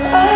爱。